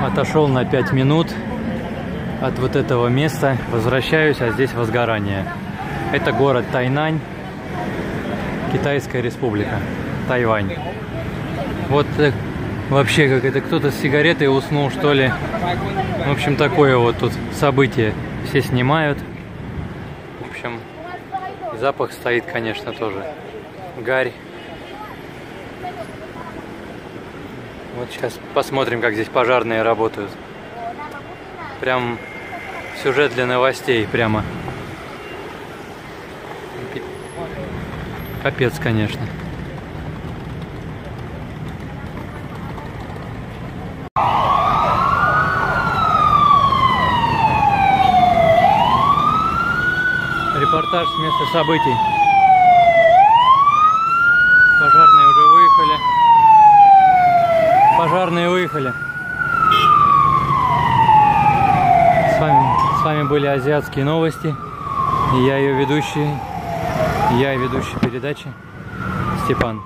Отошел на 5 минут от вот этого места. Возвращаюсь, а здесь возгорание. Это город Тайнань, Китайская республика, Тайвань. Вот э, вообще как это кто-то с сигаретой уснул, что ли. В общем, такое вот тут событие. Все снимают. В общем, запах стоит, конечно, тоже. Гарь. Вот сейчас посмотрим, как здесь пожарные работают. Прям сюжет для новостей, прямо. Капец, конечно. Репортаж с места событий. Пожарные уже выехали. Пожарные выехали. С вами, с вами были азиатские новости. И я ее ведущий, я ведущий передачи Степан.